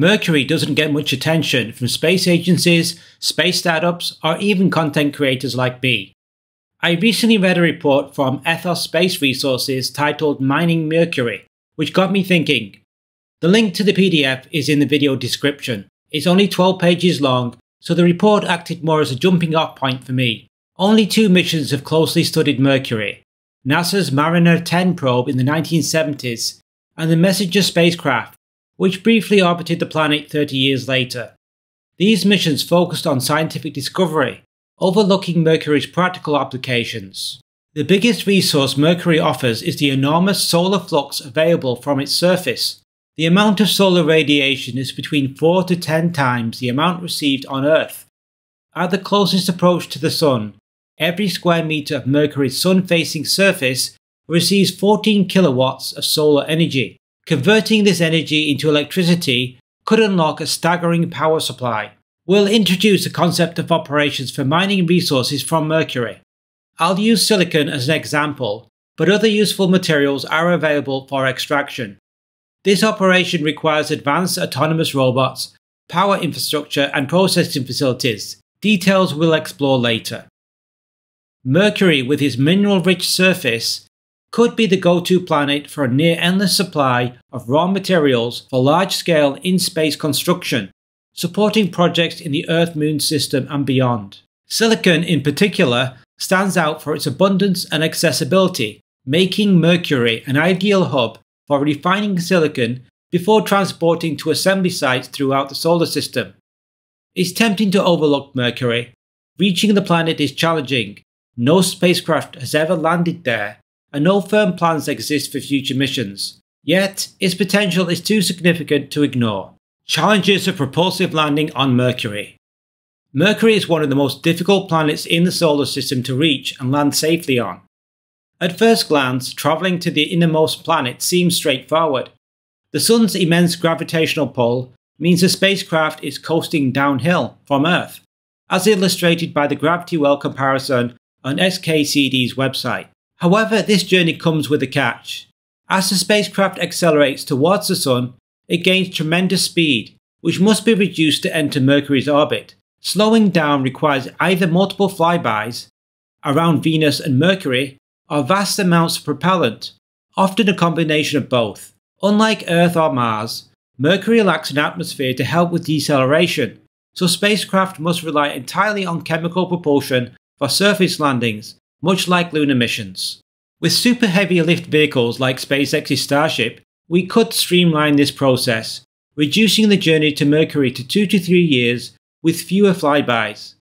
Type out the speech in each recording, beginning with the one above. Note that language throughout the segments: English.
Mercury doesn't get much attention from space agencies, space startups, or even content creators like me. I recently read a report from Ethos Space Resources titled Mining Mercury, which got me thinking. The link to the PDF is in the video description. It's only 12 pages long, so the report acted more as a jumping off point for me. Only two missions have closely studied Mercury NASA's Mariner 10 probe in the 1970s and the Messenger spacecraft, which briefly orbited the planet 30 years later. These missions focused on scientific discovery, overlooking Mercury's practical applications. The biggest resource Mercury offers is the enormous solar flux available from its surface. The amount of solar radiation is between 4 to 10 times the amount received on Earth. At the closest approach to the Sun, every square meter of Mercury's sun-facing surface receives 14 kilowatts of solar energy. Converting this energy into electricity could unlock a staggering power supply. We'll introduce the concept of operations for mining resources from Mercury. I'll use silicon as an example, but other useful materials are available for extraction. This operation requires advanced autonomous robots, power infrastructure and processing facilities. Details we'll explore later. Mercury, with its mineral rich surface, could be the go-to planet for a near-endless supply of raw materials for large-scale in-space construction, supporting projects in the Earth-Moon system and beyond. Silicon, in particular, stands out for its abundance and accessibility, making Mercury an ideal hub for refining silicon before transporting to assembly sites throughout the solar system. It's tempting to overlook Mercury. Reaching the planet is challenging. No spacecraft has ever landed there, and no firm plans exist for future missions. Yet, its potential is too significant to ignore. Challenges of propulsive landing on Mercury. Mercury is one of the most difficult planets in the solar system to reach and land safely on. At first glance, travelling to the innermost planet seems straightforward. The Sun's immense gravitational pull means the spacecraft is coasting downhill from Earth, as illustrated by the gravity well comparison on xkcd's website. However, this journey comes with a catch. As the spacecraft accelerates towards the Sun, it gains tremendous speed, which must be reduced to enter Mercury's orbit. Slowing down requires either multiple flybys around Venus and Mercury or vast amounts of propellant, often a combination of both. Unlike Earth or Mars, Mercury lacks an atmosphere to help with deceleration, so spacecraft must rely entirely on chemical propulsion for surface landings, much like lunar missions. With super heavy lift vehicles like SpaceX's Starship, we could streamline this process, reducing the journey to Mercury to 2 to 3 years with fewer flybys.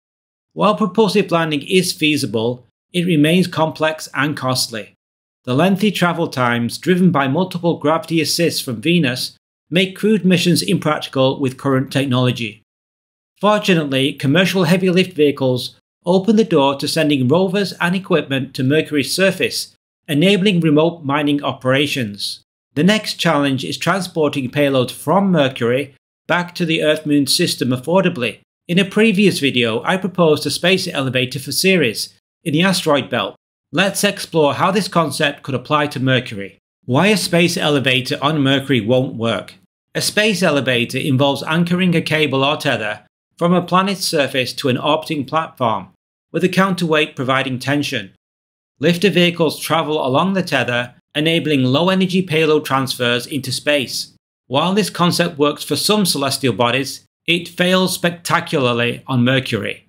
While propulsive landing is feasible, it remains complex and costly. The lengthy travel times driven by multiple gravity assists from Venus make crewed missions impractical with current technology. Fortunately, commercial heavy lift vehicles open the door to sending rovers and equipment to Mercury's surface, enabling remote mining operations. The next challenge is transporting payloads from Mercury back to the Earth-Moon system affordably. In a previous video, I proposed a space elevator for Ceres in the asteroid belt. Let's explore how this concept could apply to Mercury. Why a space elevator on Mercury won't work. A space elevator involves anchoring a cable or tether from a planet's surface to an orbiting platform, with a counterweight providing tension. Lifter vehicles travel along the tether, enabling low energy payload transfers into space. While this concept works for some celestial bodies, it fails spectacularly on Mercury.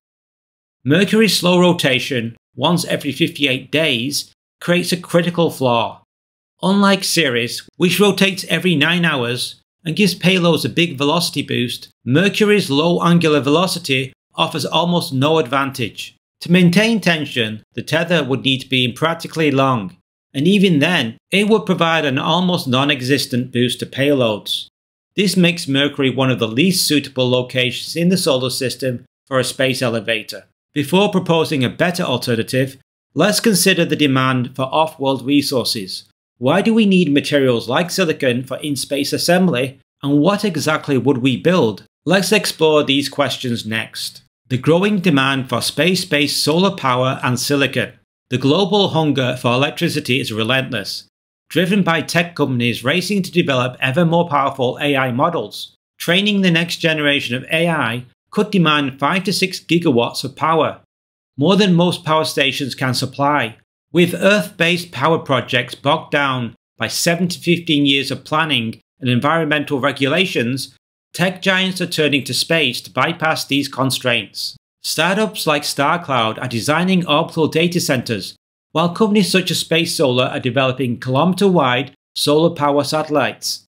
Mercury's slow rotation, once every 58 days, creates a critical flaw. Unlike Ceres, which rotates every 9 hours and gives payloads a big velocity boost, Mercury's low angular velocity offers almost no advantage. To maintain tension, the tether would need to be practically long, and even then, it would provide an almost non-existent boost to payloads. This makes Mercury one of the least suitable locations in the solar system for a space elevator. Before proposing a better alternative, let's consider the demand for off-world resources. Why do we need materials like silicon for in-space assembly, and what exactly would we build? Let's explore these questions next the growing demand for space-based solar power and silicon. The global hunger for electricity is relentless, driven by tech companies racing to develop ever more powerful AI models. Training the next generation of AI could demand 5 to 6 gigawatts of power, more than most power stations can supply. With Earth based power projects bogged down by 7 to 15 years of planning and environmental regulations, tech giants are turning to space to bypass these constraints. Startups like StarCloud are designing orbital data centers, while companies such as Space Solar are developing kilometer wide solar power satellites.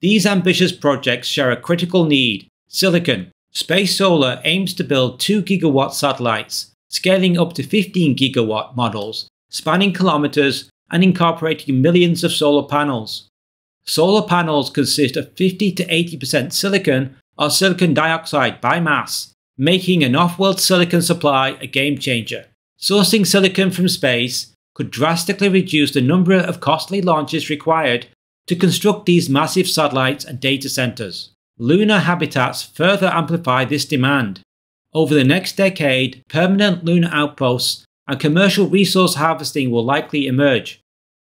These ambitious projects share a critical need silicon. Space Solar aims to build 2 gigawatt satellites, scaling up to 15 gigawatt models, spanning kilometers and incorporating millions of solar panels. Solar panels consist of 50 to 80% silicon or silicon dioxide by mass, making an off-world silicon supply a game changer. Sourcing silicon from space could drastically reduce the number of costly launches required to construct these massive satellites and data centers. Lunar habitats further amplify this demand. Over the next decade, permanent lunar outposts and commercial resource harvesting will likely emerge.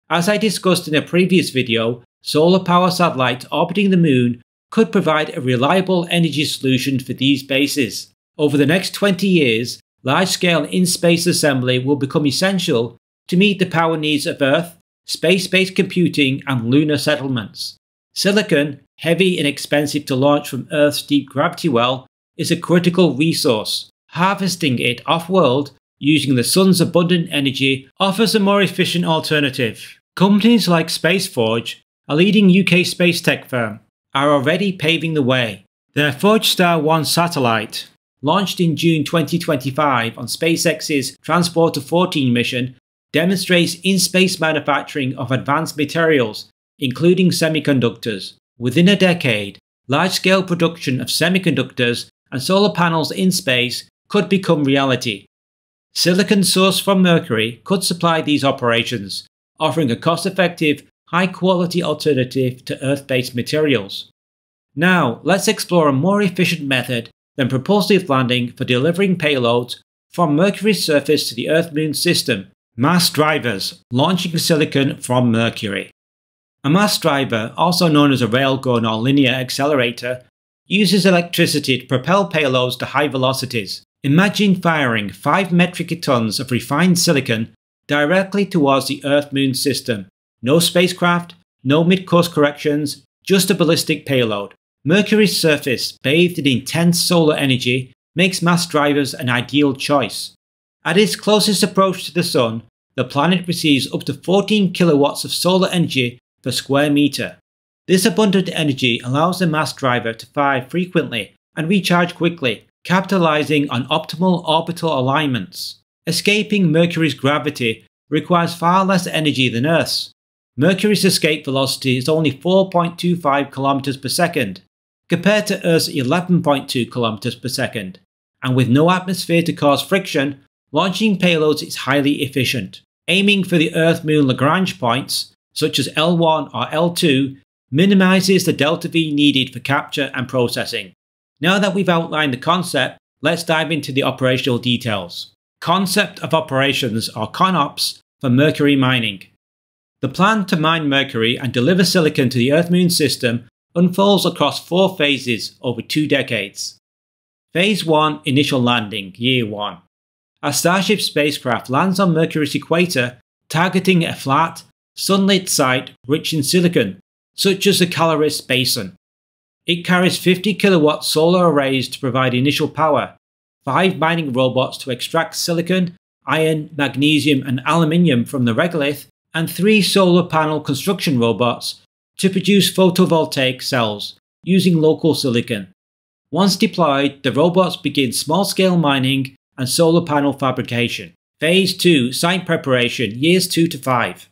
As I discussed in a previous video, solar power satellites orbiting the moon could provide a reliable energy solution for these bases. Over the next 20 years, large scale in space assembly will become essential to meet the power needs of Earth, space based computing, and lunar settlements. Silicon, heavy and expensive to launch from Earth's deep gravity well, is a critical resource. Harvesting it off world using the sun's abundant energy offers a more efficient alternative. Companies like SpaceForge a leading UK space tech firm, are already paving the way. Their Forgestar 1 satellite, launched in June 2025 on SpaceX's Transporter 14 mission, demonstrates in space manufacturing of advanced materials, including semiconductors. Within a decade, large scale production of semiconductors and solar panels in space could become reality. Silicon sourced from Mercury could supply these operations, offering a cost effective high quality alternative to Earth based materials. Now, let's explore a more efficient method than propulsive landing for delivering payloads from Mercury's surface to the Earth Moon system mass drivers, launching silicon from Mercury. A mass driver, also known as a railgun or linear accelerator, uses electricity to propel payloads to high velocities. Imagine firing 5 metric tons of refined silicon directly towards the Earth Moon system, no spacecraft, no mid course corrections, just a ballistic payload. Mercury's surface, bathed in intense solar energy, makes mass drivers an ideal choice. At its closest approach to the Sun, the planet receives up to 14 kilowatts of solar energy per square meter. This abundant energy allows the mass driver to fire frequently and recharge quickly, capitalizing on optimal orbital alignments. Escaping Mercury's gravity requires far less energy than Earth's, Mercury's escape velocity is only 4.25 km per second, compared to Earth's 11.2 km per second, and with no atmosphere to cause friction, launching payloads is highly efficient. Aiming for the Earth Moon Lagrange points, such as L1 or L2, minimizes the delta V needed for capture and processing. Now that we've outlined the concept, let's dive into the operational details. Concept of operations or CONOPS for Mercury mining. The plan to mine Mercury and deliver silicon to the Earth Moon system unfolds across four phases over two decades. Phase 1 Initial Landing, Year 1. A Starship spacecraft lands on Mercury's equator, targeting a flat, sunlit site rich in silicon, such as the Caloris Basin. It carries 50 kilowatt solar arrays to provide initial power, 5 mining robots to extract silicon, iron, magnesium, and aluminium from the regolith, and three solar panel construction robots to produce photovoltaic cells using local silicon. Once deployed, the robots begin small scale mining and solar panel fabrication. Phase 2 Site Preparation Years 2 to 5.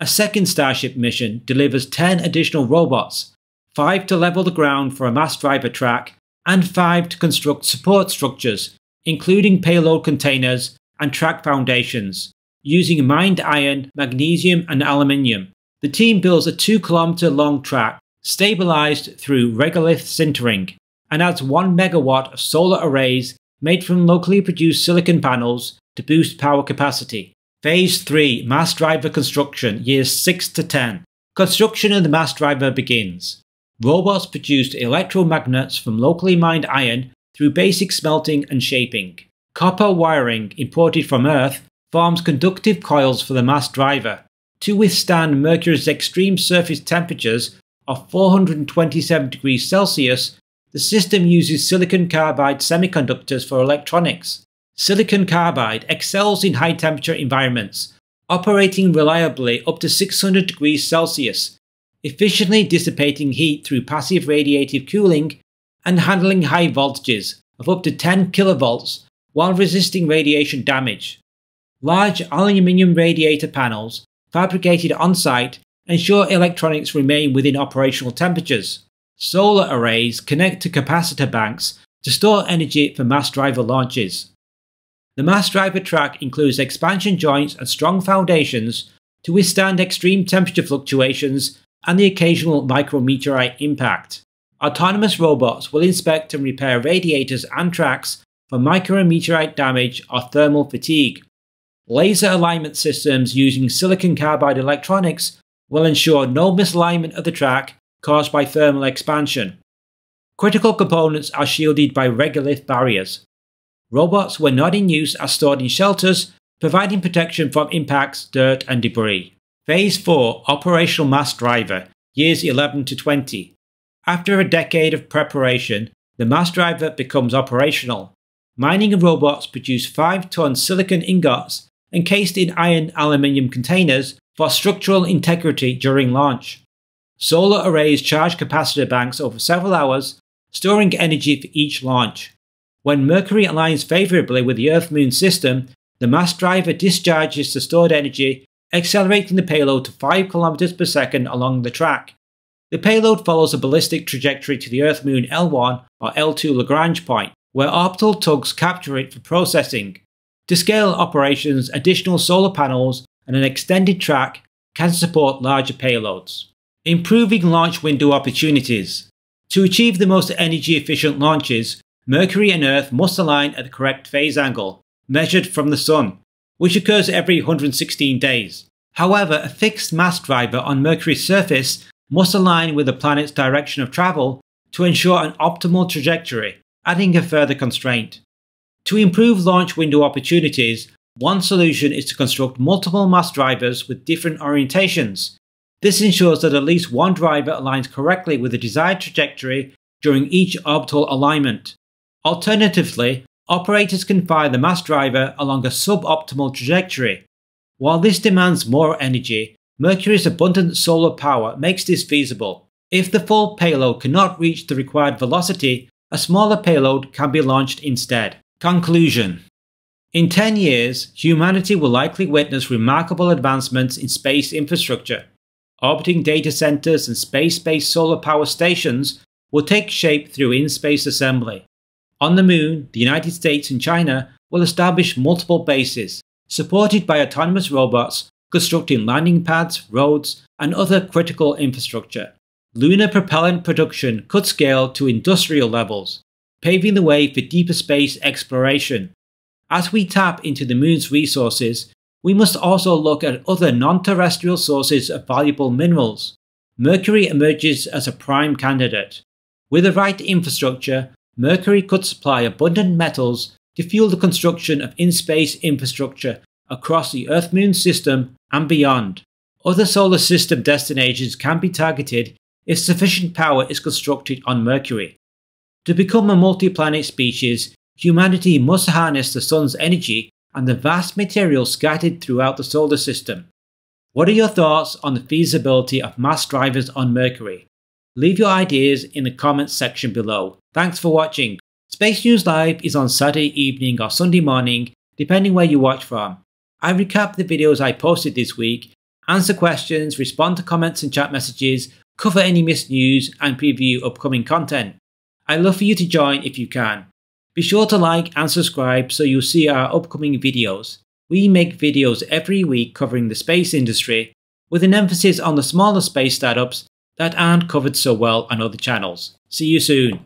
A second Starship mission delivers 10 additional robots 5 to level the ground for a mass driver track, and 5 to construct support structures, including payload containers and track foundations, using mined iron, magnesium, and aluminium. The team builds a 2 km long track, stabilized through regolith sintering, and adds 1 megawatt of solar arrays made from locally produced silicon panels to boost power capacity. Phase 3 Mass Driver Construction, years 6 to 10. Construction of the mass driver begins. robots produced electromagnets from locally mined iron through basic smelting and shaping. Copper wiring imported from Earth forms conductive coils for the mass driver. To withstand Mercury's extreme surface temperatures of 427 degrees Celsius, the system uses silicon carbide semiconductors for electronics. Silicon carbide excels in high temperature environments, operating reliably up to 600 degrees Celsius, efficiently dissipating heat through passive radiative cooling and handling high voltages of up to 10 kilovolts while resisting radiation damage. Large aluminium radiator panels, fabricated on site, ensure electronics remain within operational temperatures. Solar arrays connect to capacitor banks to store energy for mass driver launches. The mass driver track includes expansion joints and strong foundations to withstand extreme temperature fluctuations and the occasional micrometeorite impact. Autonomous robots will inspect and repair radiators and tracks for micrometeorite damage or thermal fatigue. Laser alignment systems using silicon carbide electronics will ensure no misalignment of the track caused by thermal expansion. Critical components are shielded by regolith barriers. Robots, when not in use, are stored in shelters, providing protection from impacts, dirt, and debris. Phase 4 Operational Mass Driver, years 11 to 20. After a decade of preparation, the mass driver becomes operational. Mining robots produce 5 ton silicon ingots encased in iron aluminium containers for structural integrity during launch. Solar arrays charge capacitor banks over several hours, storing energy for each launch. When Mercury aligns favorably with the Earth Moon system, the mass driver discharges the stored energy, accelerating the payload to 5 km per second along the track. The payload follows a ballistic trajectory to the Earth Moon L1 or L2 Lagrange point, where orbital tugs capture it for processing. To scale operations, additional solar panels and an extended track can support larger payloads. Improving launch window opportunities. To achieve the most energy efficient launches, Mercury and Earth must align at the correct phase angle, measured from the Sun, which occurs every 116 days. However, a fixed mass driver on Mercury's surface must align with the planet's direction of travel to ensure an optimal trajectory, adding a further constraint. To improve launch window opportunities, one solution is to construct multiple mass drivers with different orientations. This ensures that at least one driver aligns correctly with the desired trajectory during each orbital alignment. Alternatively, operators can fire the mass driver along a suboptimal trajectory. While this demands more energy, Mercury's abundant solar power makes this feasible. If the full payload cannot reach the required velocity, a smaller payload can be launched instead. Conclusion In 10 years, humanity will likely witness remarkable advancements in space infrastructure. Orbiting data centers and space based solar power stations will take shape through in space assembly. On the Moon, the United States and China will establish multiple bases, supported by autonomous robots constructing landing pads, roads, and other critical infrastructure. Lunar propellant production could scale to industrial levels, paving the way for deeper space exploration. As we tap into the Moon's resources, we must also look at other non terrestrial sources of valuable minerals. Mercury emerges as a prime candidate. With the right infrastructure, Mercury could supply abundant metals to fuel the construction of in space infrastructure across the Earth Moon system and beyond. Other solar system destinations can be targeted if sufficient power is constructed on Mercury. To become a multi planet species, humanity must harness the Sun's energy and the vast material scattered throughout the solar system. What are your thoughts on the feasibility of mass drivers on Mercury? Leave your ideas in the comments section below. Thanks for watching. Space News Live is on Saturday evening or Sunday morning, depending where you watch from. I recap the videos I posted this week, answer questions, respond to comments and chat messages, cover any missed news, and preview upcoming content. I'd love for you to join if you can. Be sure to like and subscribe so you'll see our upcoming videos. We make videos every week covering the space industry, with an emphasis on the smaller space startups that aren't covered so well on other channels. See you soon.